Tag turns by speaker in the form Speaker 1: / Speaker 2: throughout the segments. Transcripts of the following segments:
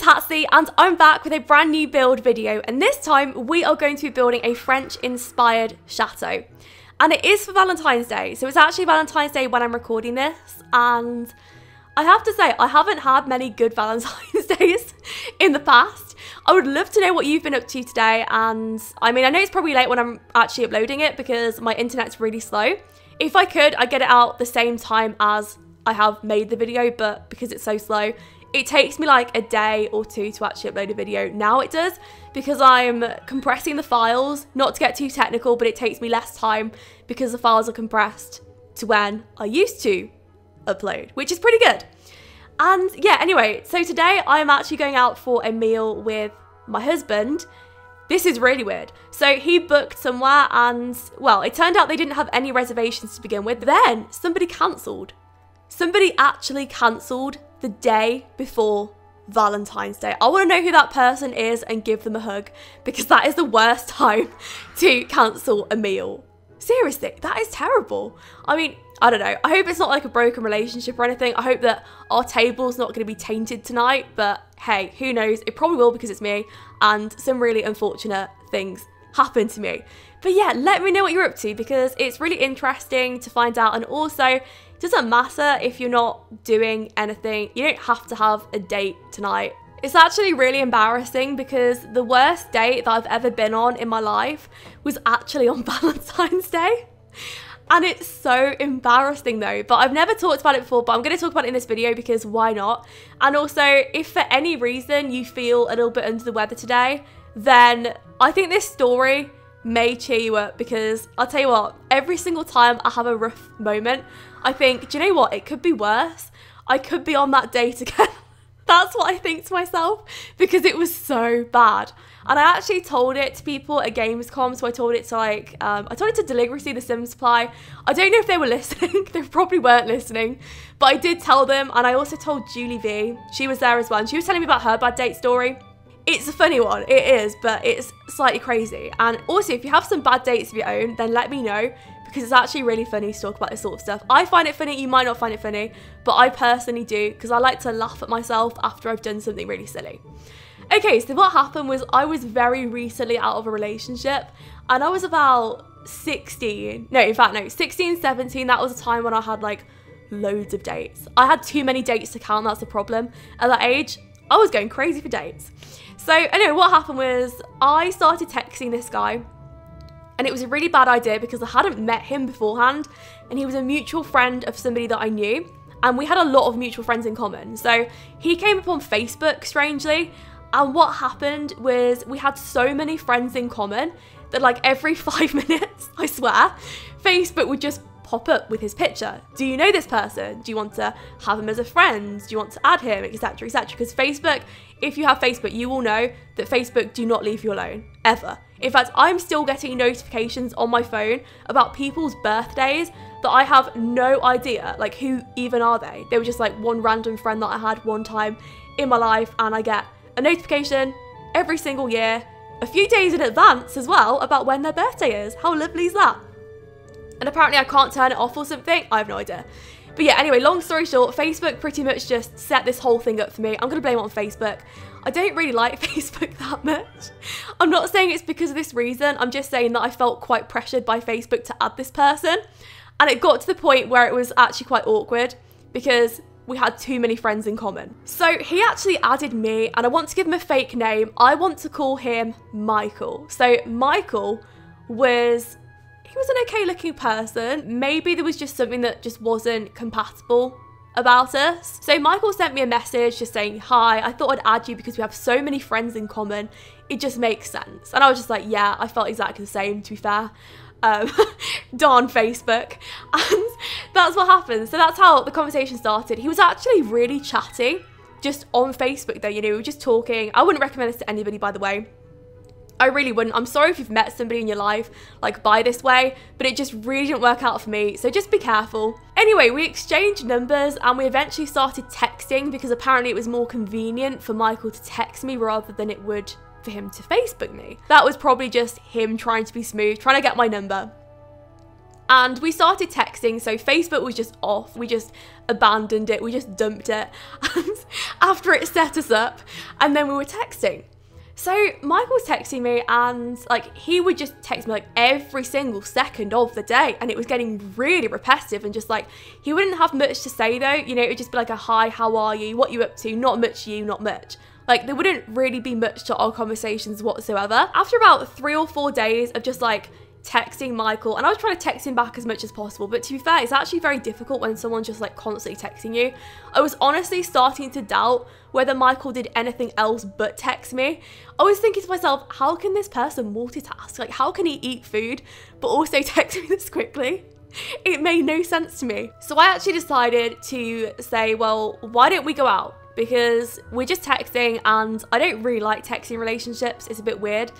Speaker 1: is Hatsy and I'm back with a brand new build video and this time we are going to be building a French inspired chateau. And it is for Valentine's Day, so it's actually Valentine's Day when I'm recording this and I have to say I haven't had many good Valentine's days in the past. I would love to know what you've been up to today and I mean I know it's probably late when I'm actually uploading it because my internet's really slow. If I could I'd get it out the same time as I have made the video but because it's so slow it takes me like a day or two to actually upload a video. Now it does because I'm compressing the files, not to get too technical, but it takes me less time because the files are compressed to when I used to upload, which is pretty good. And yeah, anyway, so today I'm actually going out for a meal with my husband. This is really weird. So he booked somewhere and, well, it turned out they didn't have any reservations to begin with. Then somebody cancelled. Somebody actually cancelled the day before Valentine's Day. I want to know who that person is and give them a hug because that is the worst time to cancel a meal. Seriously, that is terrible. I mean, I don't know. I hope it's not like a broken relationship or anything. I hope that our table's not going to be tainted tonight, but hey, who knows? It probably will because it's me and some really unfortunate things happen to me. But yeah, let me know what you're up to because it's really interesting to find out and also doesn't matter if you're not doing anything, you don't have to have a date tonight. It's actually really embarrassing because the worst date that I've ever been on in my life was actually on Valentine's Day. And it's so embarrassing though, but I've never talked about it before, but I'm going to talk about it in this video because why not? And also, if for any reason you feel a little bit under the weather today, then I think this story may cheer you up because I'll tell you what, every single time I have a rough moment, I think, do you know what? It could be worse. I could be on that date again. That's what I think to myself because it was so bad. And I actually told it to people at Gamescom. So I told it to like, um, I told it to Deligracy, the Sim Supply. I don't know if they were listening. they probably weren't listening. But I did tell them. And I also told Julie V. She was there as well. And she was telling me about her bad date story. It's a funny one, it is, but it's slightly crazy. And also, if you have some bad dates of your own, then let me know because it's actually really funny to talk about this sort of stuff. I find it funny, you might not find it funny, but I personally do because I like to laugh at myself after I've done something really silly. Okay, so what happened was I was very recently out of a relationship and I was about 16. No, in fact, no, 16, 17. That was a time when I had like loads of dates. I had too many dates to count, that's the problem. At that age, I was going crazy for dates. So, anyway, what happened was I started texting this guy and it was a really bad idea because I hadn't met him beforehand and he was a mutual friend of somebody that I knew and we had a lot of mutual friends in common. So he came up on Facebook strangely and what happened was we had so many friends in common that like every five minutes, I swear, Facebook would just pop up with his picture. Do you know this person? Do you want to have him as a friend? Do you want to add him, etc., etc.? Because Facebook, if you have Facebook, you will know that Facebook do not leave you alone ever. In fact, I'm still getting notifications on my phone about people's birthdays that I have no idea, like who even are they? They were just like one random friend that I had one time in my life, and I get a notification every single year, a few days in advance as well, about when their birthday is. How lovely is that? And apparently I can't turn it off or something. I have no idea. But yeah, anyway, long story short, Facebook pretty much just set this whole thing up for me. I'm going to blame it on Facebook. I don't really like Facebook that much. I'm not saying it's because of this reason. I'm just saying that I felt quite pressured by Facebook to add this person. And it got to the point where it was actually quite awkward because we had too many friends in common. So he actually added me and I want to give him a fake name. I want to call him Michael. So Michael was he was an okay looking person. Maybe there was just something that just wasn't compatible about us. So Michael sent me a message just saying, hi, I thought I'd add you because we have so many friends in common. It just makes sense. And I was just like, yeah, I felt exactly the same to be fair. Um, darn Facebook. And that's what happened. So that's how the conversation started. He was actually really chatty just on Facebook though, you know, we were just talking. I wouldn't recommend this to anybody by the way. I really wouldn't. I'm sorry if you've met somebody in your life like by this way, but it just really didn't work out for me. So just be careful. Anyway, we exchanged numbers and we eventually started texting because apparently it was more convenient for Michael to text me rather than it would for him to Facebook me. That was probably just him trying to be smooth, trying to get my number. And we started texting, so Facebook was just off. We just abandoned it, we just dumped it. After it set us up, and then we were texting. So Michael was texting me and like he would just text me like every single second of the day and it was getting really repetitive and just like he wouldn't have much to say though, you know, it would just be like a hi, how are you, what you up to, not much you, not much. Like there wouldn't really be much to our conversations whatsoever. After about three or four days of just like texting Michael, and I was trying to text him back as much as possible, but to be fair, it's actually very difficult when someone's just like constantly texting you. I was honestly starting to doubt whether Michael did anything else but text me. I was thinking to myself, how can this person multitask? Like, how can he eat food but also text me this quickly? It made no sense to me. So I actually decided to say, well, why don't we go out? Because we're just texting and I don't really like texting relationships. It's a bit weird.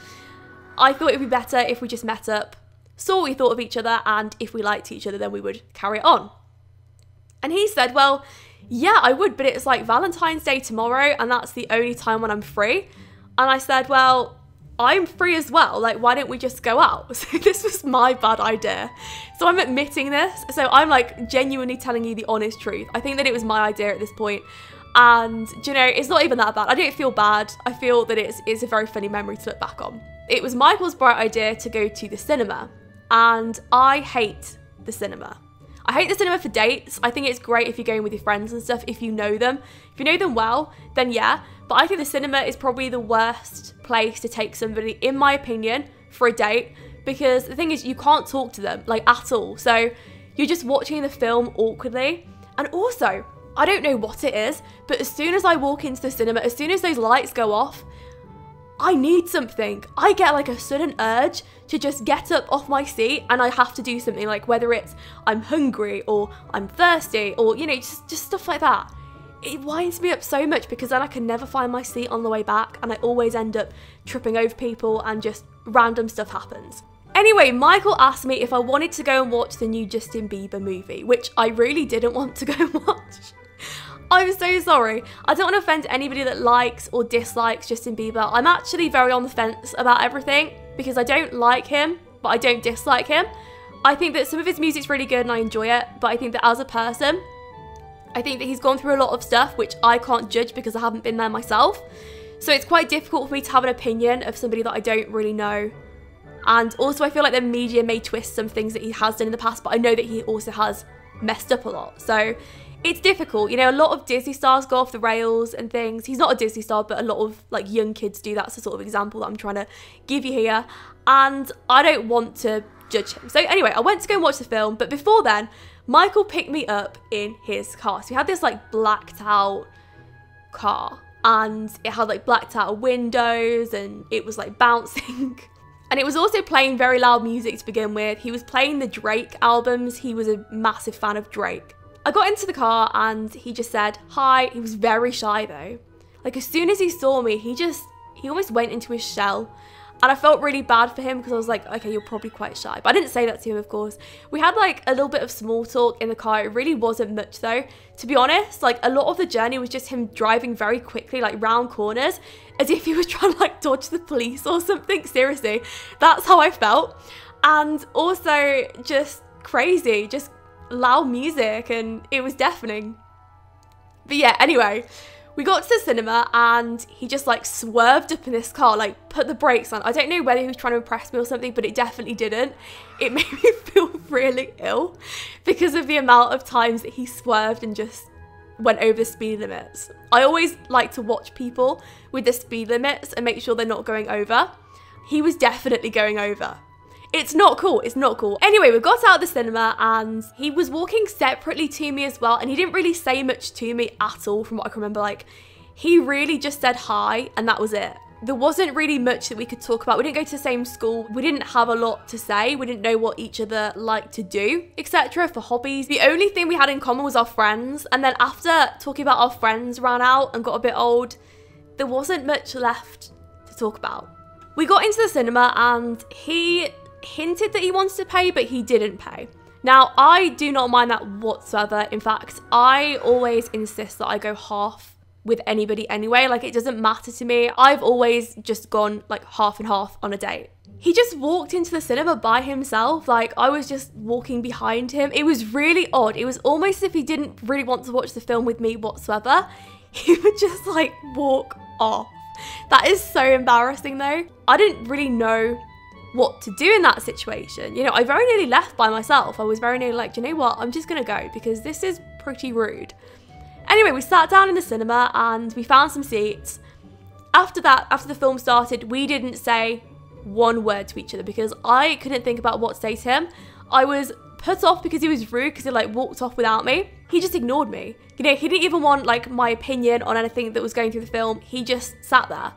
Speaker 1: I thought it would be better if we just met up, saw what we thought of each other, and if we liked each other, then we would carry it on. And he said, Well, yeah, I would, but it's like Valentine's Day tomorrow, and that's the only time when I'm free. And I said, Well, I'm free as well. Like, why don't we just go out? So, this was my bad idea. So, I'm admitting this. So, I'm like genuinely telling you the honest truth. I think that it was my idea at this point. And, you know, it's not even that bad. I don't feel bad. I feel that it's, it's a very funny memory to look back on. It was Michael's bright idea to go to the cinema, and I hate the cinema. I hate the cinema for dates. I think it's great if you're going with your friends and stuff, if you know them. If you know them well, then yeah. But I think the cinema is probably the worst place to take somebody, in my opinion, for a date. Because the thing is, you can't talk to them, like at all. So you're just watching the film awkwardly. And also, I don't know what it is, but as soon as I walk into the cinema, as soon as those lights go off, I need something. I get like a sudden urge to just get up off my seat and I have to do something like whether it's I'm hungry or I'm thirsty or you know just just stuff like that. It winds me up so much because then I can never find my seat on the way back and I always end up tripping over people and just random stuff happens. Anyway, Michael asked me if I wanted to go and watch the new Justin Bieber movie, which I really didn't want to go and watch. I'm so sorry. I don't want to offend anybody that likes or dislikes Justin Bieber. I'm actually very on the fence about everything because I don't like him, but I don't dislike him. I think that some of his music's really good and I enjoy it, but I think that as a person, I think that he's gone through a lot of stuff which I can't judge because I haven't been there myself. So it's quite difficult for me to have an opinion of somebody that I don't really know. And also, I feel like the media may twist some things that he has done in the past, but I know that he also has messed up a lot. So it's difficult. You know, a lot of Disney stars go off the rails and things. He's not a Disney star, but a lot of like young kids do. That's the sort of example that I'm trying to give you here. And I don't want to judge him. So anyway, I went to go and watch the film, but before then, Michael picked me up in his car. So he had this like blacked out car and it had like blacked out windows and it was like bouncing. And it was also playing very loud music to begin with. He was playing the Drake albums. He was a massive fan of Drake. I got into the car and he just said hi. He was very shy though. Like as soon as he saw me, he just, he almost went into his shell. And I felt really bad for him because I was like, okay, you're probably quite shy. But I didn't say that to him, of course. We had like a little bit of small talk in the car. It really wasn't much though. To be honest, like a lot of the journey was just him driving very quickly, like round corners, as if he was trying to like dodge the police or something. Seriously, that's how I felt. And also just crazy, just loud music and it was deafening. But yeah, anyway, we got to the cinema and he just like swerved up in this car, like put the brakes on. I don't know whether he was trying to impress me or something, but it definitely didn't. It made me feel really ill because of the amount of times that he swerved and just went over the speed limits. I always like to watch people with the speed limits and make sure they're not going over. He was definitely going over. It's not cool. It's not cool. Anyway, we got out of the cinema and he was walking separately to me as well. And he didn't really say much to me at all from what I can remember. Like, he really just said hi and that was it. There wasn't really much that we could talk about. We didn't go to the same school. We didn't have a lot to say. We didn't know what each other liked to do, etc. for hobbies. The only thing we had in common was our friends. And then after talking about our friends ran out and got a bit old, there wasn't much left to talk about. We got into the cinema and he hinted that he wants to pay, but he didn't pay. Now, I do not mind that whatsoever. In fact, I always insist that I go half with anybody anyway. Like it doesn't matter to me. I've always just gone like half and half on a date. He just walked into the cinema by himself. Like I was just walking behind him. It was really odd. It was almost as if he didn't really want to watch the film with me whatsoever. He would just like walk off. That is so embarrassing though. I didn't really know what to do in that situation. You know, I very nearly left by myself. I was very nearly like, you know what, I'm just gonna go because this is pretty rude. Anyway, we sat down in the cinema and we found some seats. After that, after the film started, we didn't say one word to each other because I couldn't think about what to say to him. I was put off because he was rude because he like walked off without me. He just ignored me. You know, he didn't even want like my opinion on anything that was going through the film. He just sat there.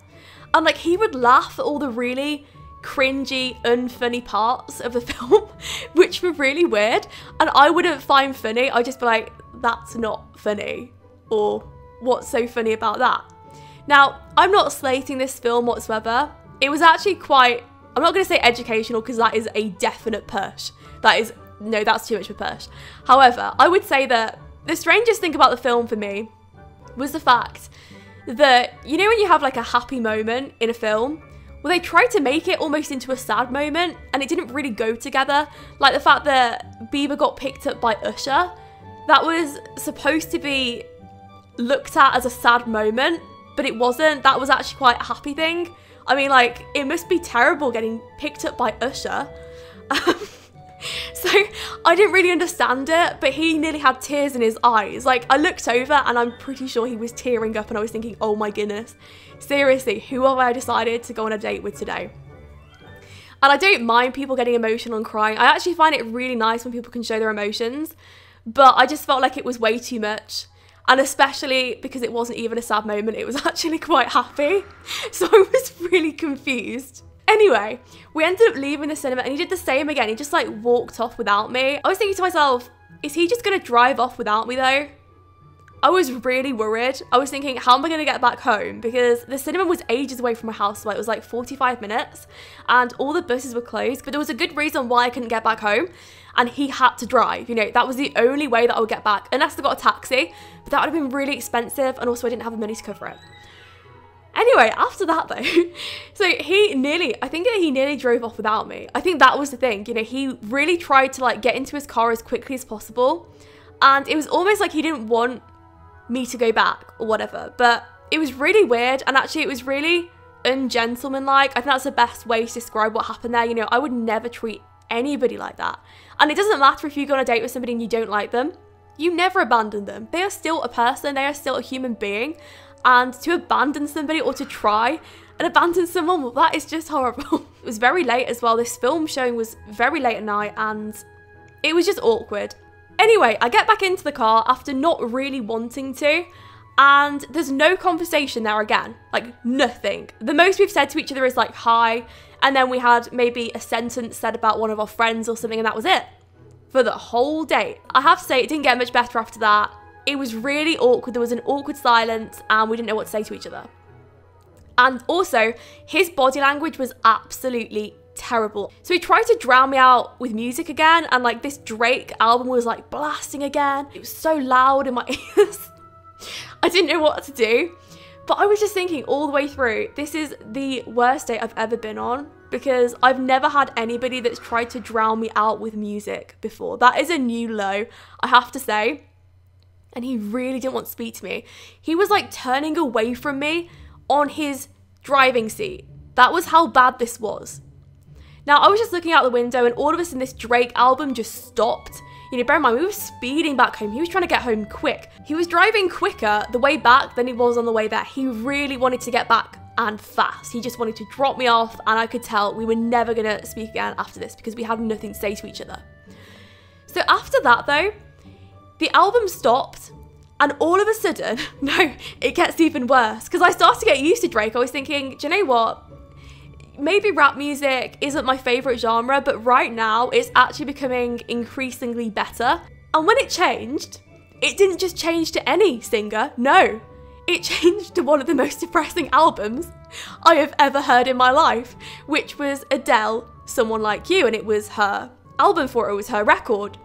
Speaker 1: And like he would laugh at all the really cringy, unfunny parts of the film, which were really weird. And I wouldn't find funny. I'd just be like, that's not funny. Or what's so funny about that? Now, I'm not slating this film whatsoever. It was actually quite, I'm not going to say educational because that is a definite push. That is, no, that's too much of a push. However, I would say that the strangest thing about the film for me was the fact that, you know, when you have like a happy moment in a film, well, they tried to make it almost into a sad moment and it didn't really go together. Like the fact that Bieber got picked up by Usher, that was supposed to be looked at as a sad moment, but it wasn't. That was actually quite a happy thing. I mean, like, it must be terrible getting picked up by Usher. so I didn't really understand it, but he nearly had tears in his eyes. Like, I looked over and I'm pretty sure he was tearing up, and I was thinking, oh my goodness, seriously, who have I decided to go on a date with today? And I don't mind people getting emotional and crying. I actually find it really nice when people can show their emotions, but I just felt like it was way too much and especially because it wasn't even a sad moment, it was actually quite happy. So I was really confused. Anyway, we ended up leaving the cinema and he did the same again. He just like walked off without me. I was thinking to myself, is he just gonna drive off without me though? I was really worried. I was thinking, how am I going to get back home? Because the cinema was ages away from my house, so it was like 45 minutes, and all the buses were closed. But there was a good reason why I couldn't get back home, and he had to drive. You know, that was the only way that I would get back, unless I got a taxi. But that would have been really expensive, and also I didn't have the money to cover it. Anyway, after that though, so he nearly, I think he nearly drove off without me. I think that was the thing, you know, he really tried to like get into his car as quickly as possible. And it was almost like he didn't want me to go back or whatever. But it was really weird and actually it was really ungentlemanlike. I think that's the best way to describe what happened there. You know, I would never treat anybody like that. And it doesn't matter if you go on a date with somebody and you don't like them. You never abandon them. They are still a person, they are still a human being. And to abandon somebody or to try and abandon someone, well, that is just horrible. it was very late as well. This film showing was very late at night and it was just awkward. Anyway, I get back into the car after not really wanting to, and there's no conversation there again. Like, nothing. The most we've said to each other is like, hi, and then we had maybe a sentence said about one of our friends or something, and that was it. For the whole date. I have to say, it didn't get much better after that. It was really awkward. There was an awkward silence, and we didn't know what to say to each other. And also, his body language was absolutely terrible. So he tried to drown me out with music again, and like this Drake album was like blasting again. It was so loud in my ears. I didn't know what to do. But I was just thinking all the way through, this is the worst date I've ever been on because I've never had anybody that's tried to drown me out with music before. That is a new low, I have to say. And he really didn't want to speak to me. He was like turning away from me on his driving seat. That was how bad this was. Now, I was just looking out the window and all of a sudden this Drake album just stopped. You know, bear in mind, we were speeding back home. He was trying to get home quick. He was driving quicker the way back than he was on the way there. He really wanted to get back and fast. He just wanted to drop me off, and I could tell we were never going to speak again after this because we had nothing to say to each other. So after that, though, the album stopped, and all of a sudden, no, it gets even worse because I started to get used to Drake. I was thinking, do you know what? maybe rap music isn't my favourite genre, but right now it's actually becoming increasingly better. And when it changed, it didn't just change to any singer, no. It changed to one of the most depressing albums I have ever heard in my life, which was Adele, Someone Like You, and it was her album for it, it was her record.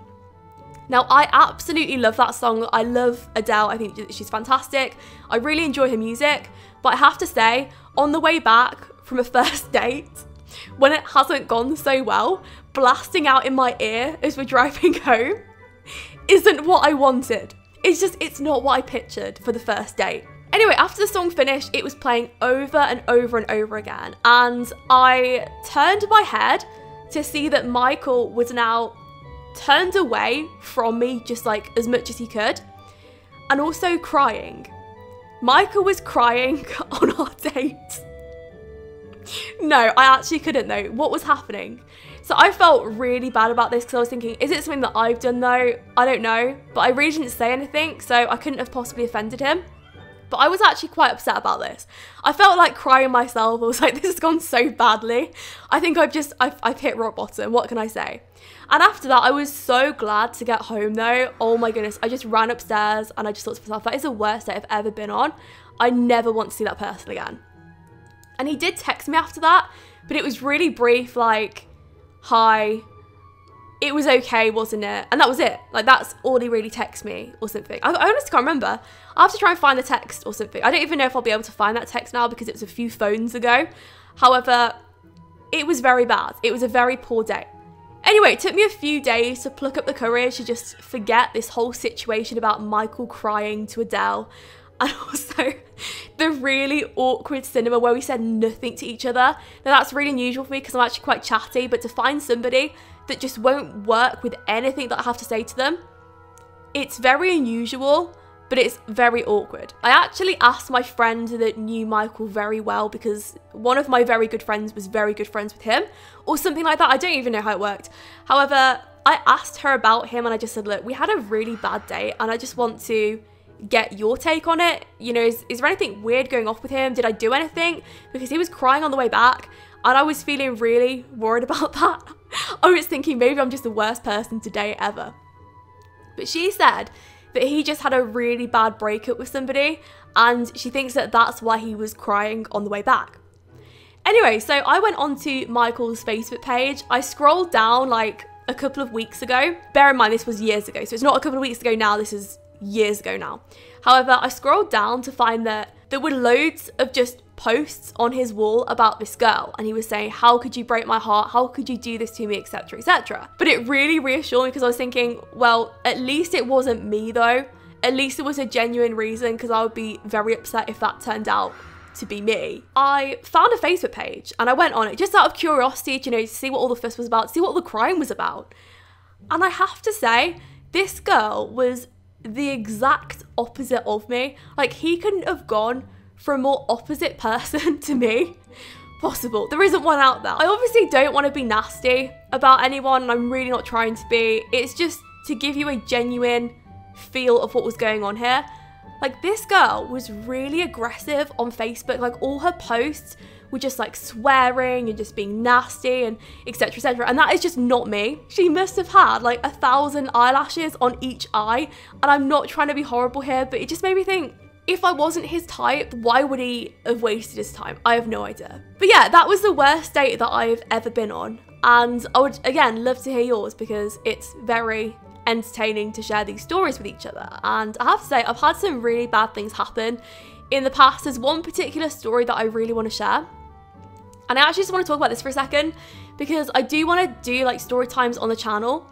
Speaker 1: Now, I absolutely love that song. I love Adele. I think she's fantastic. I really enjoy her music. But I have to say, on the way back from a first date, when it hasn't gone so well, blasting out in my ear as we're driving home isn't what I wanted. It's just, it's not what I pictured for the first date. Anyway, after the song finished, it was playing over and over and over again. And I turned my head to see that Michael was now turned away from me just like as much as he could, and also crying. Michael was crying on our date. no, I actually couldn't though. What was happening? So I felt really bad about this because I was thinking, is it something that I've done though? I don't know. But I really didn't say anything, so I couldn't have possibly offended him. But I was actually quite upset about this. I felt like crying myself. I was like, this has gone so badly. I think I've just, I've, I've hit rock bottom. What can I say? And after that, I was so glad to get home though. Oh my goodness. I just ran upstairs and I just thought to myself, that is the worst day I've ever been on. I never want to see that person again. And he did text me after that, but it was really brief, like, hi, it was okay, wasn't it? And that was it. Like, that's all he really texted me or something. I, I honestly can't remember. i have to try and find the text or something. I don't even know if I'll be able to find that text now because it was a few phones ago. However, it was very bad. It was a very poor day. Anyway, it took me a few days to pluck up the courage to just forget this whole situation about Michael crying to Adele and also the really awkward cinema where we said nothing to each other. Now that's really unusual for me because I'm actually quite chatty, but to find somebody that just won't work with anything that I have to say to them, it's very unusual, but it's very awkward. I actually asked my friend that knew Michael very well because one of my very good friends was very good friends with him or something like that. I don't even know how it worked. However, I asked her about him and I just said, look, we had a really bad day and I just want to get your take on it. You know, is, is there anything weird going off with him? Did I do anything? Because he was crying on the way back and I was feeling really worried about that. I was thinking maybe I'm just the worst person today ever. But she said that he just had a really bad breakup with somebody and she thinks that that's why he was crying on the way back. Anyway, so I went onto Michael's Facebook page. I scrolled down like a couple of weeks ago. Bear in mind, this was years ago, so it's not a couple of weeks ago now, this is years ago now. However, I scrolled down to find that there were loads of just posts on his wall about this girl and he was saying how could you break my heart? How could you do this to me? etc etc but it really reassured me because i was thinking well at least it wasn't me though. At least it was a genuine reason because i would be very upset if that turned out to be me. I found a facebook page and i went on it just out of curiosity you know to see what all the fuss was about see what the crime was about. And i have to say this girl was the exact opposite of me. Like, he couldn't have gone for a more opposite person to me possible. There isn't one out there. I obviously don't want to be nasty about anyone, and I'm really not trying to be. It's just to give you a genuine feel of what was going on here. Like, this girl was really aggressive on Facebook. Like, all her posts were just like swearing and just being nasty and etc etc and that is just not me she must have had like a thousand eyelashes on each eye and i'm not trying to be horrible here but it just made me think if I wasn't his type, why would he have wasted his time? I have no idea. But yeah, that was the worst date that I've ever been on. And I would, again, love to hear yours because it's very entertaining to share these stories with each other. And I have to say, I've had some really bad things happen in the past. There's one particular story that I really want to share. And I actually just want to talk about this for a second because I do want to do like story times on the channel,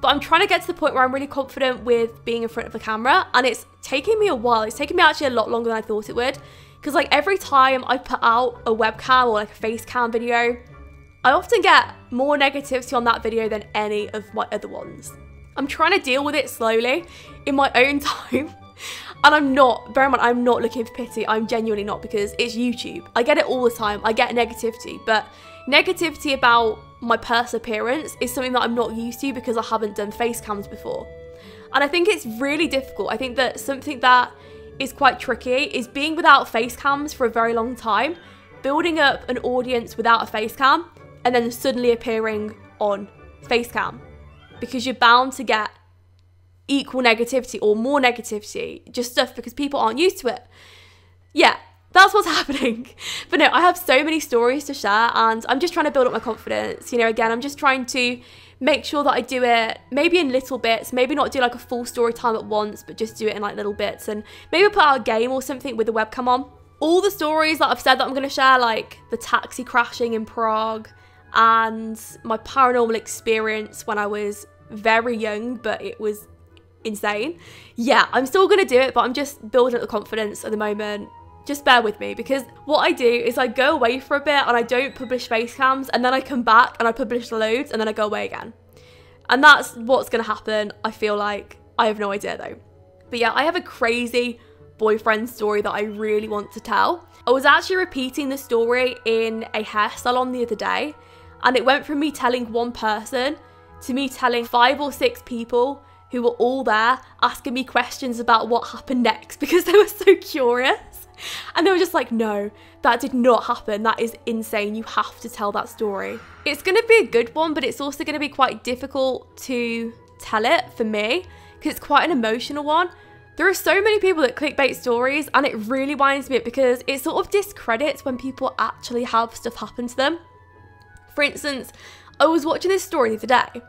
Speaker 1: but I'm trying to get to the point where I'm really confident with being in front of the camera and it's taking me a while. It's taken me actually a lot longer than I thought it would because like every time I put out a webcam or like a face cam video, I often get more negativity on that video than any of my other ones. I'm trying to deal with it slowly in my own time and I'm not, bear in mind, I'm not looking for pity. I'm genuinely not because it's YouTube. I get it all the time. I get negativity, but negativity about my purse appearance is something that I'm not used to because I haven't done face cams before. And I think it's really difficult. I think that something that is quite tricky is being without face cams for a very long time, building up an audience without a face cam, and then suddenly appearing on face cam because you're bound to get equal negativity or more negativity, just stuff because people aren't used to it. Yeah, that's what's happening. But no, I have so many stories to share and I'm just trying to build up my confidence. You know, again, I'm just trying to make sure that I do it maybe in little bits, maybe not do like a full story time at once, but just do it in like little bits and maybe put out a game or something with the webcam on. All the stories that I've said that I'm going to share, like the taxi crashing in Prague and my paranormal experience when I was very young, but it was insane. Yeah, I'm still going to do it, but I'm just building up the confidence at the moment just bear with me because what I do is I go away for a bit and I don't publish face cams and then I come back and I publish loads and then I go away again. And that's what's going to happen, I feel like. I have no idea though. But yeah, I have a crazy boyfriend story that I really want to tell. I was actually repeating the story in a hair salon the other day and it went from me telling one person to me telling five or six people who were all there asking me questions about what happened next because they were so curious. And they were just like, no, that did not happen. That is insane. You have to tell that story. It's going to be a good one, but it's also going to be quite difficult to tell it for me because it's quite an emotional one. There are so many people that clickbait stories, and it really winds me up because it sort of discredits when people actually have stuff happen to them. For instance, I was watching this story the other day,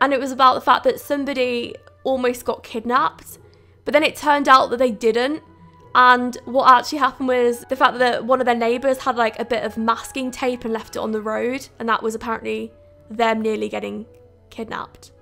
Speaker 1: and it was about the fact that somebody almost got kidnapped, but then it turned out that they didn't and what actually happened was the fact that one of their neighbours had like a bit of masking tape and left it on the road, and that was apparently them nearly getting kidnapped.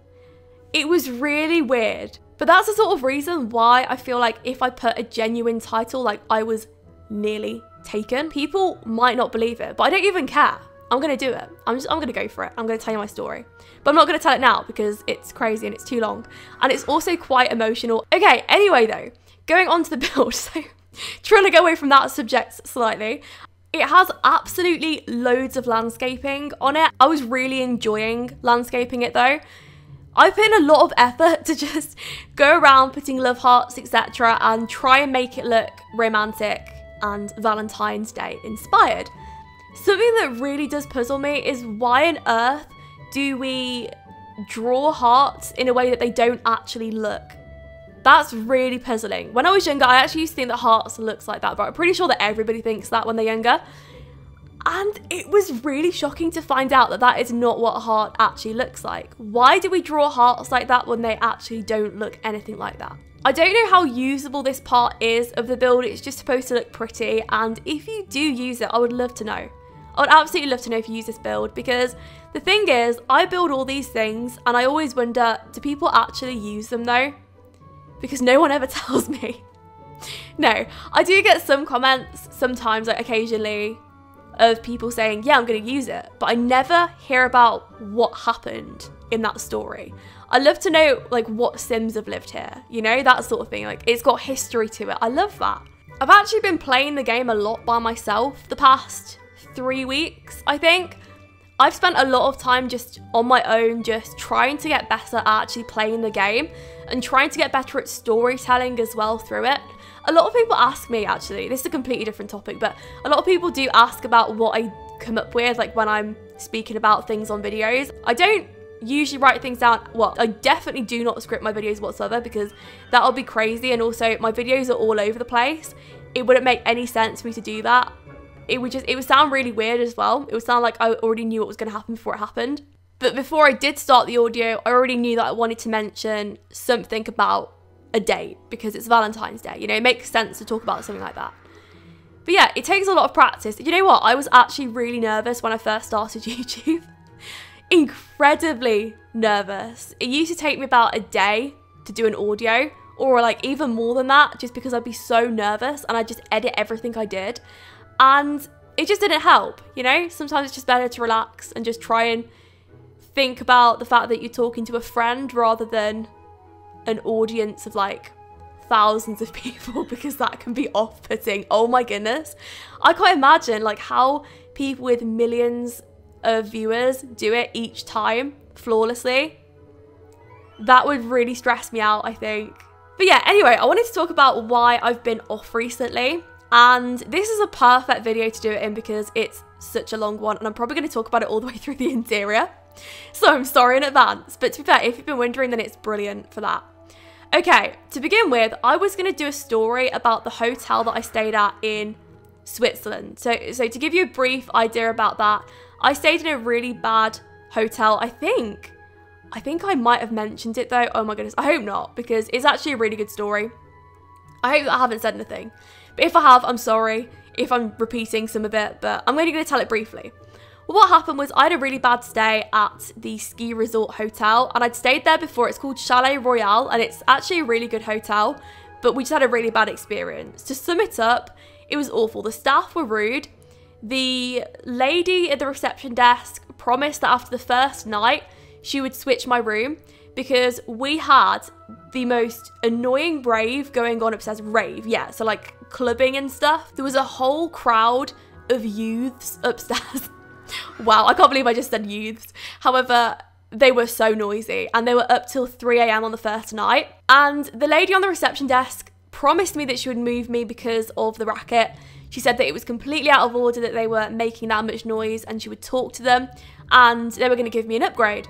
Speaker 1: It was really weird. But that's the sort of reason why I feel like if I put a genuine title, like I was nearly taken, people might not believe it, but I don't even care. I'm gonna do it. I'm just I'm gonna go for it. I'm gonna tell you my story. But I'm not gonna tell it now because it's crazy and it's too long. And it's also quite emotional. Okay, anyway though, Going on to the build, so trying to go away from that subject slightly. It has absolutely loads of landscaping on it. I was really enjoying landscaping it though. I put in a lot of effort to just go around putting love hearts, etc., and try and make it look romantic and Valentine's Day inspired. Something that really does puzzle me is why on earth do we draw hearts in a way that they don't actually look that's really puzzling. When I was younger, I actually used to think that hearts looks like that, but I'm pretty sure that everybody thinks that when they're younger. And it was really shocking to find out that that is not what a heart actually looks like. Why do we draw hearts like that when they actually don't look anything like that? I don't know how usable this part is of the build, it's just supposed to look pretty, and if you do use it, I would love to know. I would absolutely love to know if you use this build, because the thing is, I build all these things, and I always wonder, do people actually use them though? Because no one ever tells me. no, I do get some comments sometimes, like occasionally, of people saying, yeah, I'm going to use it, but I never hear about what happened in that story. I love to know like what Sims have lived here, you know, that sort of thing. Like it's got history to it. I love that. I've actually been playing the game a lot by myself the past three weeks, I think. I've spent a lot of time just on my own, just trying to get better at actually playing the game and trying to get better at storytelling as well through it. A lot of people ask me actually, this is a completely different topic, but a lot of people do ask about what I come up with, like when I'm speaking about things on videos. I don't usually write things down. Well, I definitely do not script my videos whatsoever because that would be crazy. And also, my videos are all over the place. It wouldn't make any sense for me to do that it would just it would sound really weird as well. It would sound like I already knew what was going to happen before it happened. But before I did start the audio, I already knew that I wanted to mention something about a date because it's Valentine's Day. You know, it makes sense to talk about something like that. But yeah, it takes a lot of practice. You know what? I was actually really nervous when I first started YouTube. Incredibly nervous. It used to take me about a day to do an audio or like even more than that just because I'd be so nervous and I'd just edit everything I did. And it just didn't help, you know? Sometimes it's just better to relax and just try and think about the fact that you're talking to a friend rather than an audience of like thousands of people because that can be off-putting. Oh my goodness. I can't imagine like how people with millions of viewers do it each time flawlessly. That would really stress me out, I think. But yeah, anyway, I wanted to talk about why I've been off recently. And this is a perfect video to do it in because it's such a long one and I'm probably going to talk about it all the way through the interior. So I'm sorry in advance, but to be fair, if you've been wondering, then it's brilliant for that. Okay, to begin with, I was going to do a story about the hotel that I stayed at in Switzerland. So, so to give you a brief idea about that, I stayed in a really bad hotel. I think, I think I might have mentioned it though. Oh my goodness, I hope not because it's actually a really good story. I hope I haven't said anything, but if I have, I'm sorry if I'm repeating some of it, but I'm only going to tell it briefly. Well, what happened was I had a really bad stay at the ski resort hotel, and I'd stayed there before. It's called Chalet Royal, and it's actually a really good hotel, but we just had a really bad experience. To sum it up, it was awful. The staff were rude. The lady at the reception desk promised that after the first night, she would switch my room because we had the most annoying rave going on upstairs. Rave, yeah. So, like clubbing and stuff. There was a whole crowd of youths upstairs. wow, I can't believe I just said youths. However, they were so noisy and they were up till 3 a.m. on the first night. And the lady on the reception desk promised me that she would move me because of the racket. She said that it was completely out of order that they were making that much noise and she would talk to them and they were going to give me an upgrade.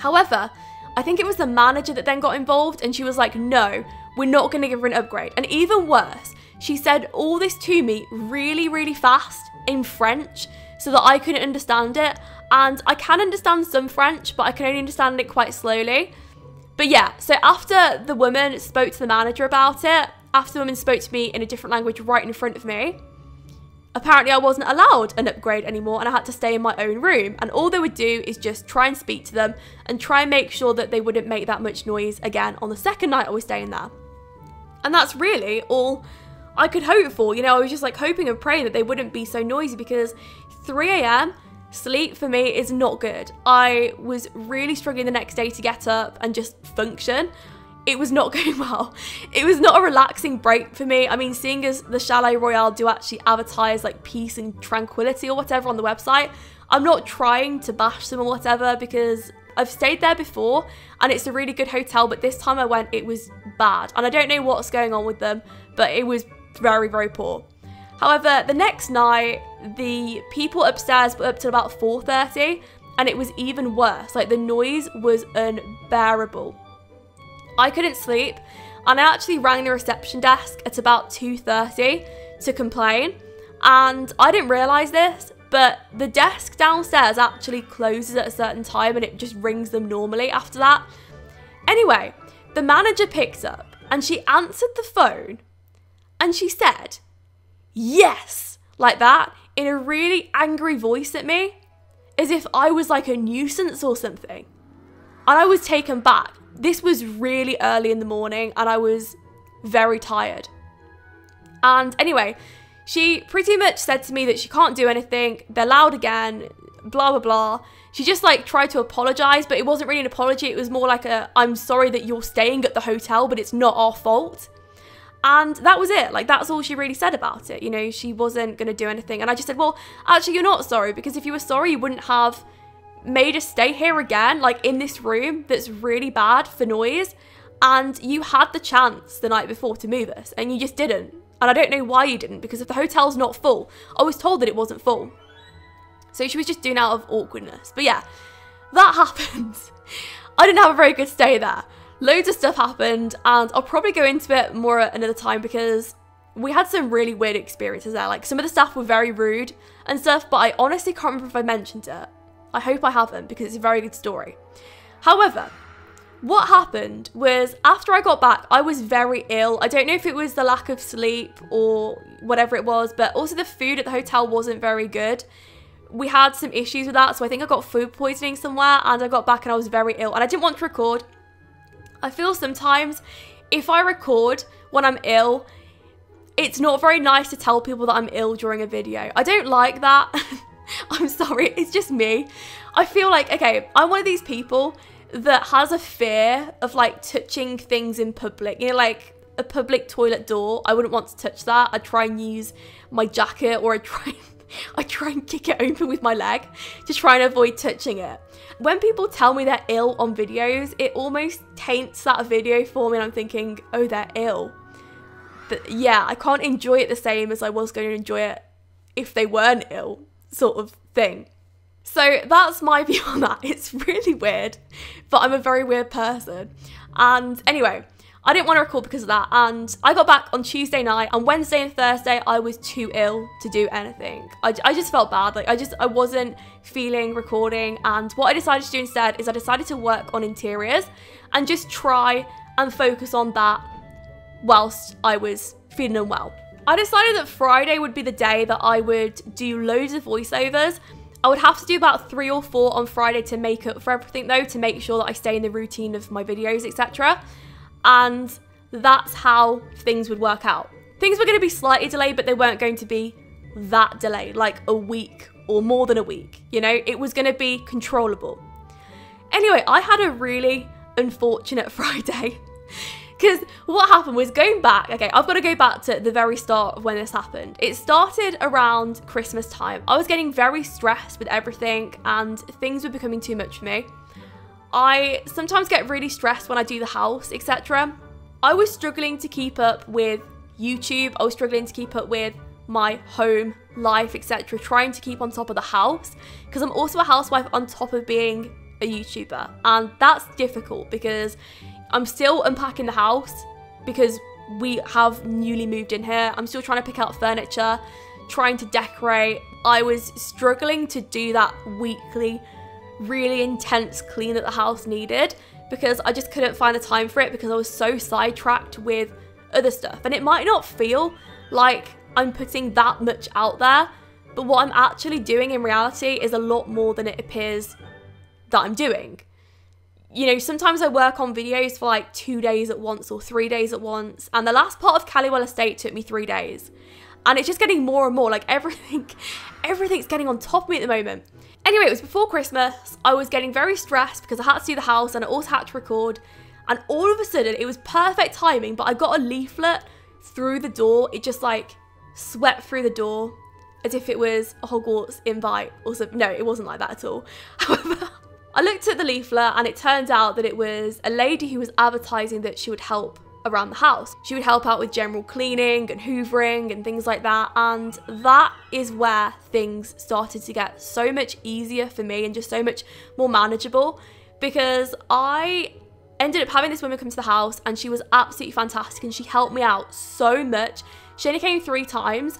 Speaker 1: However, I think it was the manager that then got involved and she was like, no, we're not going to give her an upgrade. And even worse, she said all this to me really, really fast in French so that I couldn't understand it. And I can understand some French, but I can only understand it quite slowly. But yeah, so after the woman spoke to the manager about it, after the woman spoke to me in a different language right in front of me, apparently I wasn't allowed an upgrade anymore and I had to stay in my own room. And all they would do is just try and speak to them and try and make sure that they wouldn't make that much noise again on the second night I was staying there. And that's really all I could hope for. You know, I was just like hoping and praying that they wouldn't be so noisy because 3 a.m. sleep for me is not good. I was really struggling the next day to get up and just function. It was not going well. It was not a relaxing break for me. I mean, seeing as the Chalet Royal do actually advertise like peace and tranquility or whatever on the website, I'm not trying to bash them or whatever because I've stayed there before and it's a really good hotel, but this time I went, it was bad. And I don't know what's going on with them, but it was very, very poor. However, the next night, the people upstairs were up till about 4.30 and it was even worse. Like the noise was unbearable. I couldn't sleep and I actually rang the reception desk at about 2.30 to complain and I didn't realise this but the desk downstairs actually closes at a certain time and it just rings them normally after that. Anyway, the manager picked up and she answered the phone and she said, Yes, like that, in a really angry voice at me, as if I was like a nuisance or something. And I was taken back. This was really early in the morning and I was very tired. And anyway, she pretty much said to me that she can't do anything. They're loud again, blah, blah, blah. She just like tried to apologize, but it wasn't really an apology. It was more like a, I'm sorry that you're staying at the hotel, but it's not our fault. And that was it. Like, that's all she really said about it. You know, she wasn't going to do anything. And I just said, well, actually, you're not sorry because if you were sorry, you wouldn't have made us stay here again, like in this room that's really bad for noise. And you had the chance the night before to move us and you just didn't. And I don't know why you didn't, because if the hotel's not full, I was told that it wasn't full. So she was just doing out of awkwardness. But yeah, that happened. I didn't have a very good stay there. Loads of stuff happened, and I'll probably go into it more at another time because we had some really weird experiences there. Like some of the staff were very rude and stuff, but I honestly can't remember if I mentioned it. I hope I haven't because it's a very good story. However, what happened was after I got back, I was very ill. I don't know if it was the lack of sleep or whatever it was, but also the food at the hotel wasn't very good. We had some issues with that, so I think I got food poisoning somewhere and I got back and I was very ill and I didn't want to record. I feel sometimes if I record when I'm ill, it's not very nice to tell people that I'm ill during a video. I don't like that. I'm sorry, it's just me. I feel like, okay, I'm one of these people that has a fear of like touching things in public. You know, like a public toilet door. I wouldn't want to touch that. I'd try and use my jacket or I'd try I try and kick it open with my leg to try and avoid touching it. When people tell me they're ill on videos, it almost taints that video for me and I'm thinking, oh, they're ill. But yeah, I can't enjoy it the same as I was going to enjoy it if they weren't ill, sort of thing. So that's my view on that. It's really weird, but I'm a very weird person. And anyway, I didn't want to record because of that. And I got back on Tuesday night and Wednesday and Thursday, I was too ill to do anything. I, I just felt bad. Like, I just, I wasn't feeling recording. And what I decided to do instead is I decided to work on interiors and just try and focus on that whilst I was feeling unwell. I decided that Friday would be the day that I would do loads of voiceovers. I would have to do about three or four on Friday to make up for everything though, to make sure that I stay in the routine of my videos, etc. And that's how things would work out. Things were going to be slightly delayed, but they weren't going to be that delayed, like a week or more than a week. You know, it was going to be controllable. Anyway, I had a really unfortunate Friday. Because what happened was going back, okay, I've got to go back to the very start of when this happened. It started around Christmas time. I was getting very stressed with everything and things were becoming too much for me. I sometimes get really stressed when I do the house, etc. I was struggling to keep up with YouTube. I was struggling to keep up with my home life, etc. Trying to keep on top of the house because I'm also a housewife on top of being a YouTuber. And that's difficult because I'm still unpacking the house because we have newly moved in here. I'm still trying to pick out furniture, trying to decorate. I was struggling to do that weekly really intense clean that the house needed because I just couldn't find the time for it because I was so sidetracked with other stuff. And it might not feel like I'm putting that much out there, but what I'm actually doing in reality is a lot more than it appears that I'm doing. You know, sometimes I work on videos for like two days at once or three days at once, and the last part of Calliwell Estate took me three days. And it's just getting more and more like everything, everything's getting on top of me at the moment. Anyway, it was before Christmas. I was getting very stressed because I had to do the house and I also had to record. And all of a sudden, it was perfect timing, but I got a leaflet through the door. It just like swept through the door as if it was a Hogwarts invite or something. No, it wasn't like that at all. However, I looked at the leaflet and it turned out that it was a lady who was advertising that she would help around the house. She would help out with general cleaning and hoovering and things like that. And that is where things started to get so much easier for me and just so much more manageable because I ended up having this woman come to the house and she was absolutely fantastic and she helped me out so much. She only came three times,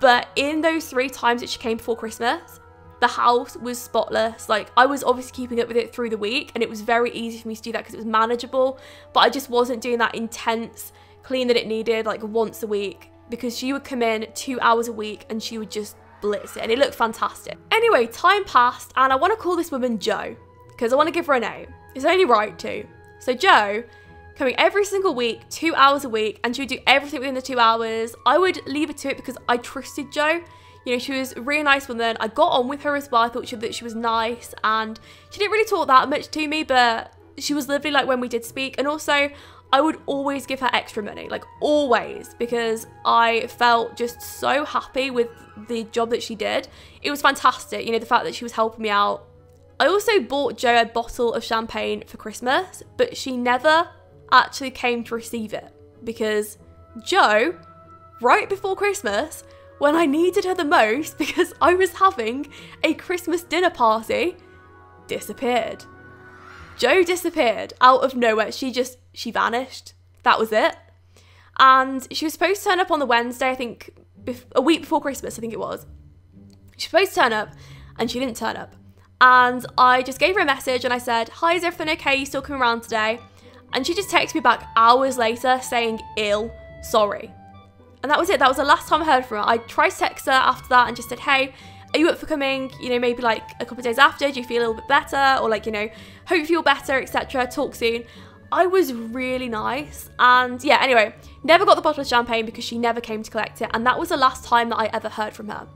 Speaker 1: but in those three times that she came before Christmas, the house was spotless. Like I was obviously keeping up with it through the week and it was very easy for me to do that because it was manageable, but I just wasn't doing that intense clean that it needed like once a week because she would come in 2 hours a week and she would just blitz it and it looked fantastic. Anyway, time passed and I want to call this woman Joe because I want to give her a name. It's only right to. So Joe coming every single week, two hours a week, and she would do everything within the two hours. I would leave it to it because I trusted Joe you know, she was really nice woman. I got on with her as well. I thought she, that she was nice and she didn't really talk that much to me, but she was lovely like when we did speak. And also, I would always give her extra money, like always, because I felt just so happy with the job that she did. It was fantastic, you know, the fact that she was helping me out. I also bought Joe a bottle of champagne for Christmas, but she never actually came to receive it because Joe, right before Christmas, when I needed her the most because I was having a Christmas dinner party, disappeared. Joe disappeared out of nowhere. She just, she vanished. That was it. And she was supposed to turn up on the Wednesday, I think, a week before Christmas, I think it was. She was supposed to turn up and she didn't turn up. And I just gave her a message and I said, Hi, is everything okay? You still coming around today? And she just texted me back hours later saying, Ill, sorry. And that was it. That was the last time I heard from her. I tried to text her after that and just said, hey, are you up for coming? You know, maybe like a couple of days after. Do you feel a little bit better? Or like, you know, hope you feel better, etc. Talk soon. I was really nice. And yeah, anyway, never got the bottle of champagne because she never came to collect it. And that was the last time that I ever heard from her.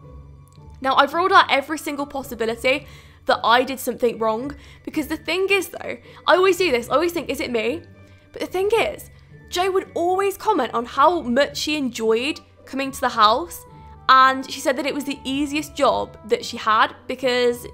Speaker 1: Now, I've ruled out every single possibility that I did something wrong because the thing is, though, I always do this. I always think, is it me? But the thing is, Joe would always comment on how much she enjoyed coming to the house. And she said that it was the easiest job that she had because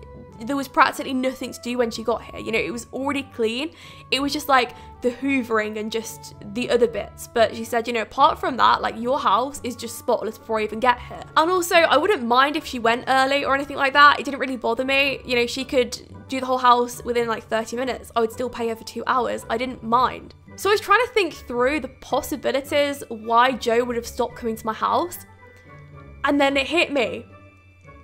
Speaker 1: there was practically nothing to do when she got here. You know, it was already clean. It was just like the hoovering and just the other bits. But she said, you know, apart from that, like your house is just spotless before I even get here. And also, I wouldn't mind if she went early or anything like that. It didn't really bother me. You know, she could do the whole house within like 30 minutes. I would still pay her for two hours. I didn't mind. So I was trying to think through the possibilities why Joe would have stopped coming to my house. And then it hit me.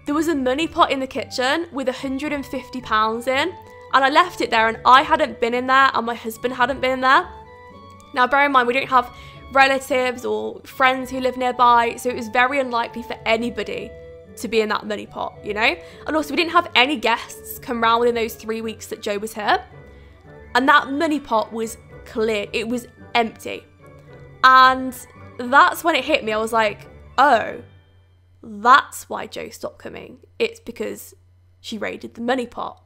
Speaker 1: There was a money pot in the kitchen with £150 in, and I left it there, and I hadn't been in there, and my husband hadn't been in there. Now, bear in mind, we don't have relatives or friends who live nearby, so it was very unlikely for anybody to be in that money pot, you know? And also, we didn't have any guests come round within those three weeks that Joe was here. And that money pot was clear, it was empty. And that's when it hit me. I was like, oh, that's why Joe stopped coming. It's because she raided the money pot.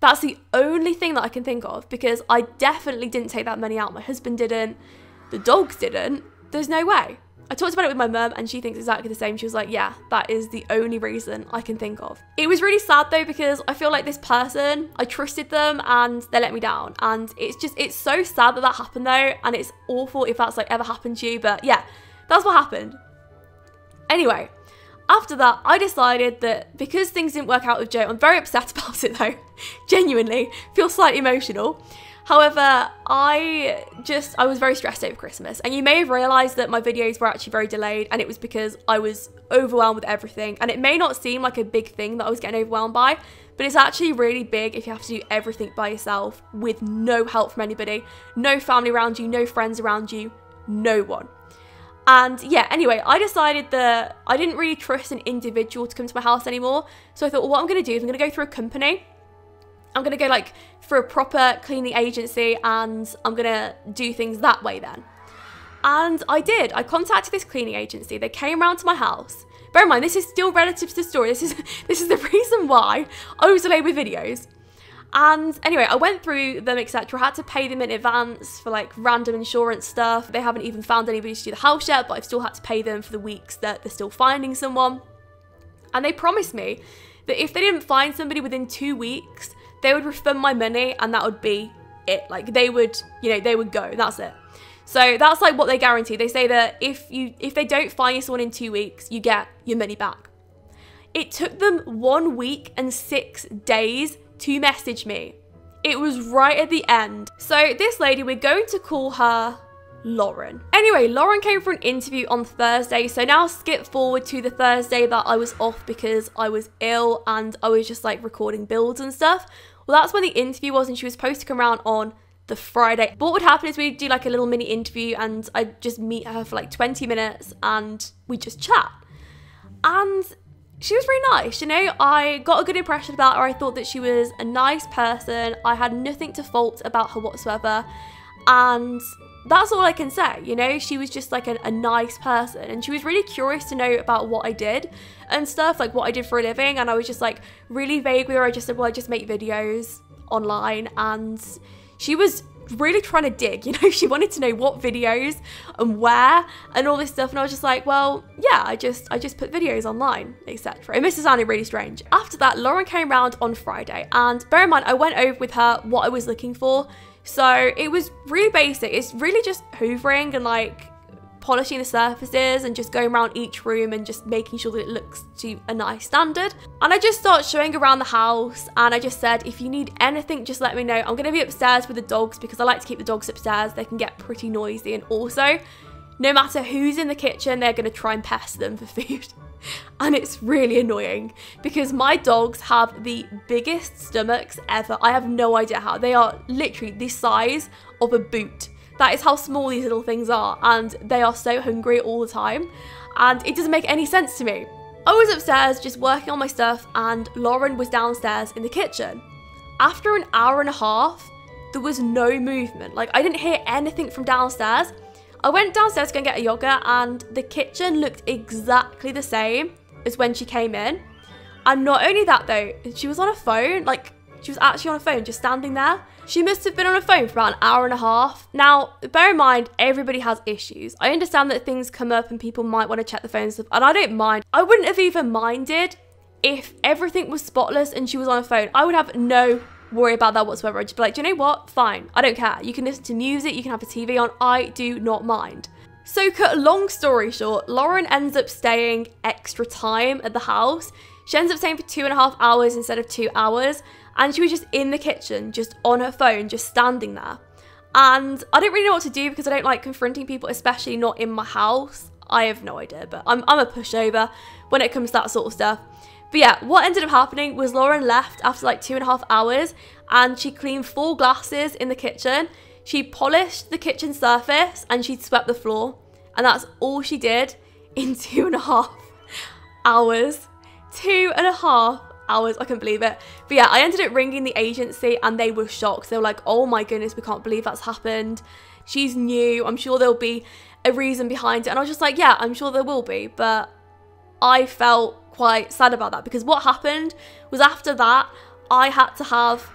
Speaker 1: That's the only thing that I can think of because I definitely didn't take that money out. My husband didn't, the dogs didn't. There's no way. I talked about it with my mum and she thinks exactly the same. She was like, yeah, that is the only reason I can think of. It was really sad though because I feel like this person, I trusted them and they let me down. And it's just, it's so sad that that happened though. And it's awful if that's like ever happened to you. But yeah, that's what happened. Anyway, after that, I decided that because things didn't work out with Joe, I'm very upset about it though, genuinely, feel slightly emotional. However, I just, I was very stressed over Christmas. And you may have realised that my videos were actually very delayed and it was because I was overwhelmed with everything. And it may not seem like a big thing that I was getting overwhelmed by, but it's actually really big if you have to do everything by yourself with no help from anybody, no family around you, no friends around you, no one. And yeah, anyway, I decided that I didn't really trust an individual to come to my house anymore. So I thought, well, what I'm going to do is I'm going to go through a company I'm gonna go like for a proper cleaning agency and I'm gonna do things that way then. And I did. I contacted this cleaning agency. They came around to my house. Bear in mind, this is still relative to the story. This is this is the reason why I was delayed with videos. And anyway, I went through them, etc. I had to pay them in advance for like random insurance stuff. They haven't even found anybody to do the house yet, but I've still had to pay them for the weeks that they're still finding someone. And they promised me that if they didn't find somebody within two weeks, they would refund my money and that would be it. Like they would, you know, they would go. That's it. So that's like what they guarantee. They say that if you if they don't find you someone in two weeks, you get your money back. It took them one week and six days to message me. It was right at the end. So this lady, we're going to call her Lauren. Anyway, Lauren came for an interview on Thursday, so now skip forward to the Thursday that I was off because I was ill and I was just like recording builds and stuff. Well, that's when the interview was, and she was supposed to come around on the Friday. But what would happen is we'd do like a little mini interview, and I'd just meet her for like 20 minutes and we'd just chat. And she was really nice, you know. I got a good impression about her. I thought that she was a nice person. I had nothing to fault about her whatsoever. And that's all I can say, you know. She was just like a, a, nice person, and she was really curious to know about what I did and stuff, like what I did for a living. And I was just like really vague with her. I just said, Well, I just make videos online, and she was really trying to dig, you know. She wanted to know what videos and where and all this stuff, and I was just like, Well, yeah, I just I just put videos online, etc. It must have really strange. After that, Lauren came round on Friday, and bear in mind, I went over with her what I was looking for. So it was really basic. It's really just hoovering and like polishing the surfaces and just going around each room and just making sure that it looks to a nice standard. And I just started showing around the house and I just said, if you need anything, just let me know. I'm going to be upstairs with the dogs because I like to keep the dogs upstairs. They can get pretty noisy and also no matter who's in the kitchen, they're going to try and pest them for food. and it's really annoying because my dogs have the biggest stomachs ever. I have no idea how. They are literally the size of a boot. That is how small these little things are, and they are so hungry all the time, and it doesn't make any sense to me. I was upstairs just working on my stuff, and Lauren was downstairs in the kitchen. After an hour and a half, there was no movement. Like, I didn't hear anything from downstairs, I went downstairs to go and get a yogurt and the kitchen looked exactly the same as when she came in. And not only that though, she was on a phone, like she was actually on a phone just standing there. She must have been on a phone for about an hour and a half. Now, bear in mind, everybody has issues. I understand that things come up and people might want to check the phones, and I don't mind. I wouldn't have even minded if everything was spotless and she was on a phone. I would have no worry about that whatsoever. I'd just be like, do you know what? Fine. I don't care. You can listen to music, you can have a TV on. I do not mind. So, cut a long story short, Lauren ends up staying extra time at the house. She ends up staying for two and a half hours instead of two hours. And she was just in the kitchen, just on her phone, just standing there. And I didn't really know what to do because I don't like confronting people, especially not in my house. I have no idea, but I'm, I'm a pushover when it comes to that sort of stuff. But yeah, what ended up happening was Lauren left after like two and a half hours and she cleaned four glasses in the kitchen. She polished the kitchen surface and she swept the floor. And that's all she did in two and a half hours. Two and a half hours. I can't believe it. But yeah, I ended up ringing the agency and they were shocked. They were like, oh my goodness, we can't believe that's happened. She's new. I'm sure there'll be a reason behind it. And I was just like, yeah, I'm sure there will be. But I felt quite sad about that because what happened was after that, I had to have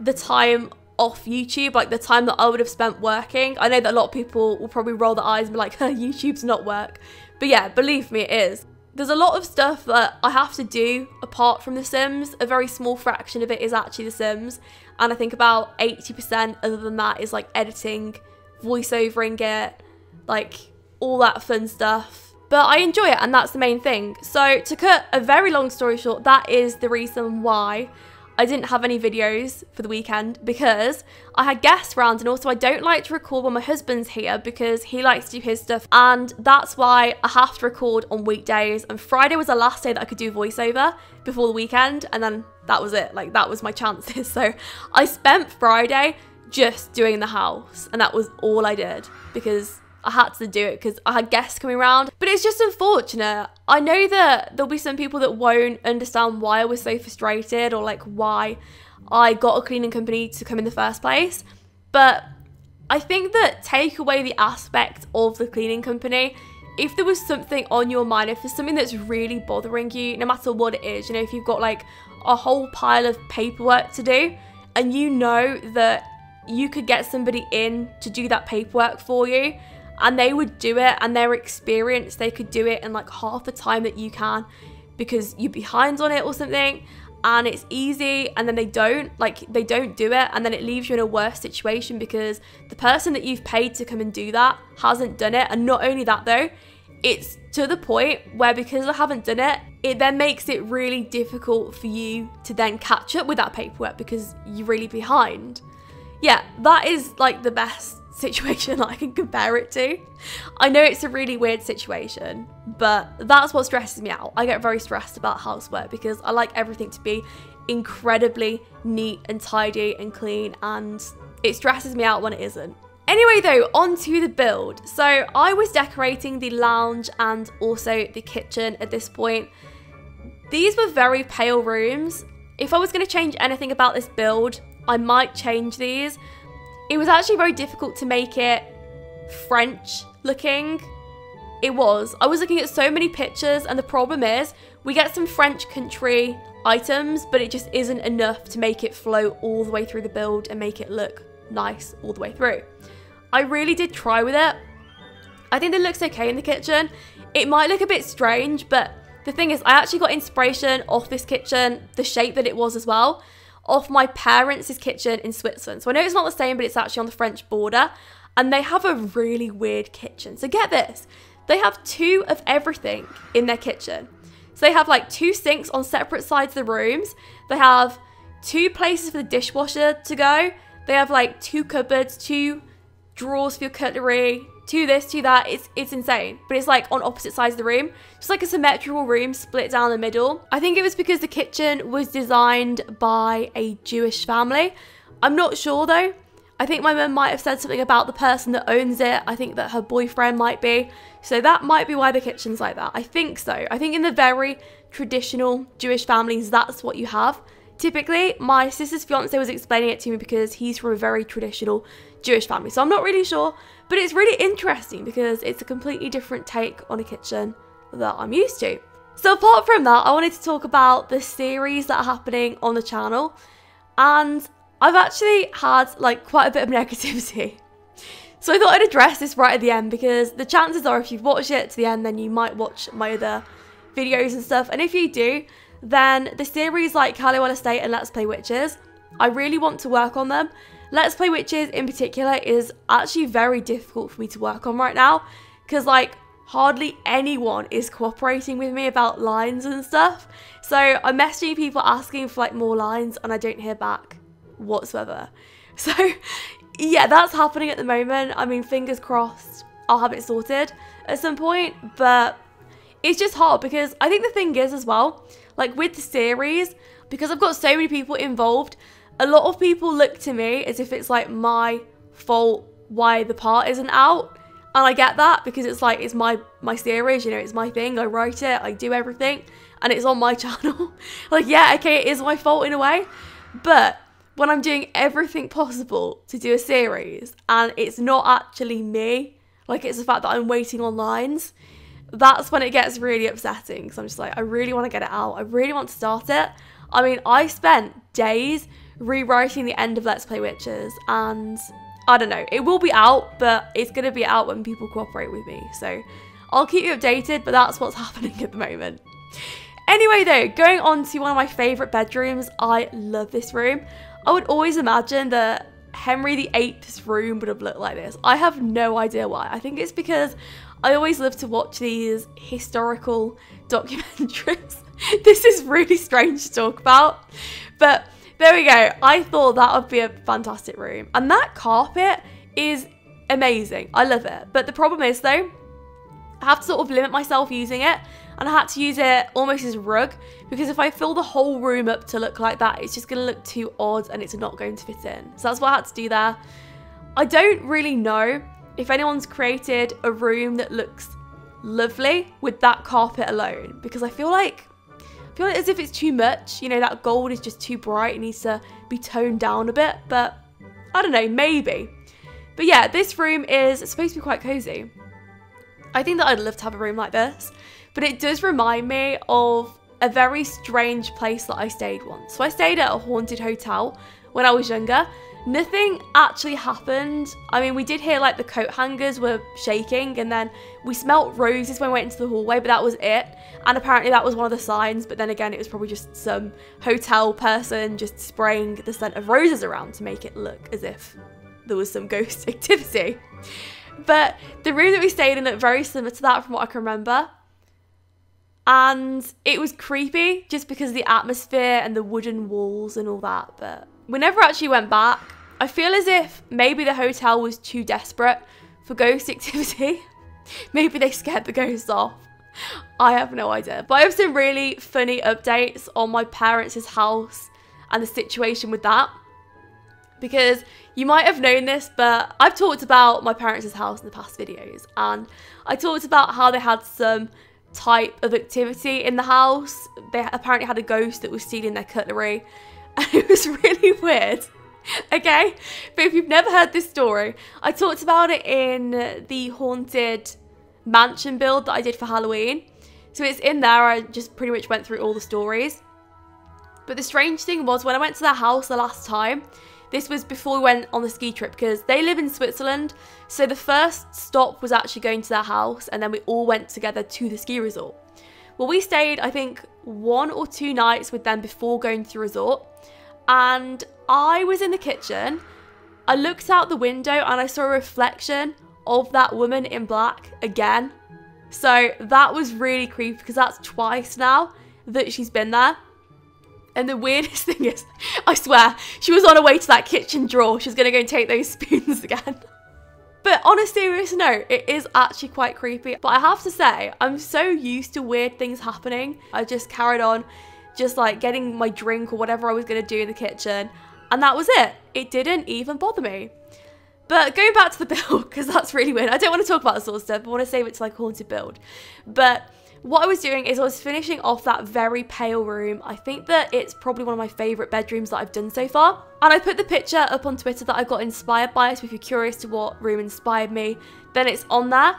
Speaker 1: the time off YouTube, like the time that I would have spent working. I know that a lot of people will probably roll their eyes and be like, YouTube's not work. But yeah, believe me, it is. There's a lot of stuff that I have to do apart from The Sims. A very small fraction of it is actually The Sims. And I think about 80% other than that is like editing, voiceovering it, like all that fun stuff. But I enjoy it and that's the main thing. So to cut a very long story short, that is the reason why I didn't have any videos for the weekend because I had guests around and also I don't like to record when my husband's here because he likes to do his stuff and that's why I have to record on weekdays and Friday was the last day that I could do voiceover before the weekend and then that was it like that was my chances. So I spent Friday just doing the house and that was all I did because I had to do it because I had guests coming around. But it's just unfortunate. I know that there'll be some people that won't understand why I was so frustrated or like why I got a cleaning company to come in the first place. But I think that take away the aspect of the cleaning company. If there was something on your mind, if there's something that's really bothering you, no matter what it is, you know, if you've got like a whole pile of paperwork to do and you know that you could get somebody in to do that paperwork for you and they would do it and they're experienced they could do it in like half the time that you can because you're behind on it or something and it's easy and then they don't like they don't do it and then it leaves you in a worse situation because the person that you've paid to come and do that hasn't done it. And not only that though it's to the point where because I haven't done it it then makes it really difficult for you to then catch up with that paperwork because you're really behind. Yeah that is like the best situation that I can compare it to. I know it's a really weird situation, but that's what stresses me out. I get very stressed about housework because I like everything to be incredibly neat and tidy and clean, and it stresses me out when it isn't. Anyway, though, on to the build. So I was decorating the lounge and also the kitchen at this point. These were very pale rooms. If I was going to change anything about this build, I might change these it was actually very difficult to make it French looking. It was. I was looking at so many pictures, and the problem is we get some French country items, but it just isn't enough to make it flow all the way through the build and make it look nice all the way through. I really did try with it. I think it looks okay in the kitchen. It might look a bit strange, but the thing is, I actually got inspiration off this kitchen, the shape that it was as well of my parents' kitchen in Switzerland. So I know it's not the same, but it's actually on the French border. And they have a really weird kitchen. So get this they have two of everything in their kitchen. So they have like two sinks on separate sides of the rooms. They have two places for the dishwasher to go. They have like two cupboards, two drawers for your cutlery, to this, to that. It's it's insane. But it's like on opposite sides of the room. It's like a symmetrical room split down the middle. I think it was because the kitchen was designed by a Jewish family. I'm not sure though. I think my mum might have said something about the person that owns it. I think that her boyfriend might be. So that might be why the kitchen's like that. I think so. I think in the very traditional Jewish families, that's what you have. Typically, my sister's fiance was explaining it to me because he's from a very traditional Jewish family. So I'm not really sure, but it's really interesting because it's a completely different take on a kitchen that I'm used to. So apart from that, I wanted to talk about the series that are happening on the channel. And I've actually had like quite a bit of negativity. So I thought I'd address this right at the end because the chances are if you've watched it to the end, then you might watch my other videos and stuff. And if you do, then the series like Halliwell Estate and Let's Play Witches, I really want to work on them. Let's Play Witches in particular is actually very difficult for me to work on right now because like hardly anyone is cooperating with me about lines and stuff. So I'm messaging people asking for like more lines and I don't hear back whatsoever. So yeah, that's happening at the moment. I mean, fingers crossed, I'll have it sorted at some point, but it's just hard because I think the thing is as well, like with the series, because I've got so many people involved, a lot of people look to me as if it's like my fault why the part isn't out. And I get that because it's like it's my my series, you know, it's my thing. I write it, I do everything, and it's on my channel. like, yeah, okay, it is my fault in a way. But when I'm doing everything possible to do a series and it's not actually me, like it's the fact that I'm waiting on lines, that's when it gets really upsetting because I'm just like, I really want to get it out. I really want to start it. I mean, I spent days rewriting the end of Let's Play Witches and I don't know, it will be out, but it's going to be out when people cooperate with me. So I'll keep you updated, but that's what's happening at the moment. Anyway, though, going on to one of my favourite bedrooms, I love this room. I would always imagine that Henry VIII's room would have looked like this. I have no idea why. I think it's because I always love to watch these historical documentaries. this is really strange to talk about, but there we go. I thought that would be a fantastic room. And that carpet is amazing. I love it. But the problem is, though, I have to sort of limit myself using it and I had to use it almost as a rug because if I fill the whole room up to look like that, it's just going to look too odd and it's not going to fit in. So that's what I had to do there. I don't really know if anyone's created a room that looks lovely with that carpet alone because I feel like feel as if it's too much, you know, that gold is just too bright, it needs to be toned down a bit, but I don't know, maybe. But yeah, this room is supposed to be quite cozy. I think that I'd love to have a room like this but it does remind me of a very strange place that I stayed once. So I stayed at a haunted hotel when I was younger. Nothing actually happened. I mean, we did hear like the coat hangers were shaking, and then we smelt roses when we went into the hallway, but that was it. And apparently, that was one of the signs. But then again, it was probably just some hotel person just spraying the scent of roses around to make it look as if there was some ghost activity. But the room that we stayed in looked very similar to that from what I can remember and it was creepy just because of the atmosphere and the wooden walls and all that. But we never actually went back. I feel as if maybe the hotel was too desperate for ghost activity. maybe they scared the ghosts off. I have no idea. But I have some really funny updates on my parents' house and the situation with that. Because you might have known this, but I've talked about my parents' house in the past videos. And I talked about how they had some type of activity in the house. They apparently had a ghost that was stealing their cutlery. It was really weird. Okay? But if you've never heard this story, I talked about it in the haunted mansion build that I did for Halloween. So it's in there. I just pretty much went through all the stories. But the strange thing was when I went to their house the last time, this was before we went on the ski trip because they live in Switzerland. So the first stop was actually going to their house and then we all went together to the ski resort. Well, we stayed, I think, one or two nights with them before going to the resort. And I was in the kitchen. I looked out the window and I saw a reflection of that woman in black again. So that was really creepy because that's twice now that she's been there. And the weirdest thing is, I swear, she was on her way to that kitchen drawer. She's going to go and take those spoons again. But on a serious note, it is actually quite creepy. But I have to say, I'm so used to weird things happening. I just carried on just like getting my drink or whatever I was going to do in the kitchen. And that was it. It didn't even bother me. But going back to the build, because that's really weird. I don't want to talk about this sort of stuff. I want to save it to like haunted build. But what I was doing is I was finishing off that very pale room. I think that it's probably one of my favourite bedrooms that I've done so far. And I put the picture up on Twitter that I got inspired by, so if you're curious to what room inspired me, then it's on there.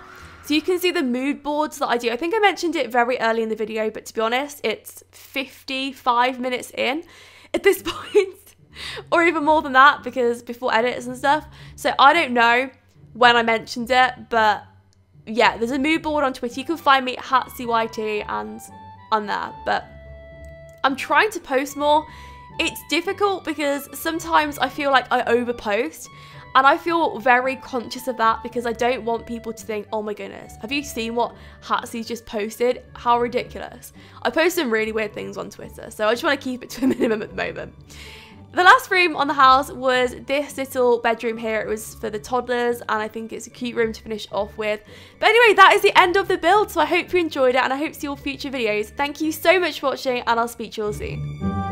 Speaker 1: So you can see the mood boards that I do. I think I mentioned it very early in the video, but to be honest, it's 55 minutes in at this point, or even more than that, because before edits and stuff. So I don't know when I mentioned it, but yeah, there's a mood board on Twitter. You can find me at HatsyYT and I'm there. But I'm trying to post more. It's difficult because sometimes I feel like I overpost and I feel very conscious of that because I don't want people to think, oh my goodness, have you seen what Hatsy's just posted? How ridiculous. I post some really weird things on Twitter, so I just want to keep it to a minimum at the moment. The last room on the house was this little bedroom here. It was for the toddlers and I think it's a cute room to finish off with. But anyway, that is the end of the build. So I hope you enjoyed it and I hope to see your future videos. Thank you so much for watching and I'll speak to you all soon.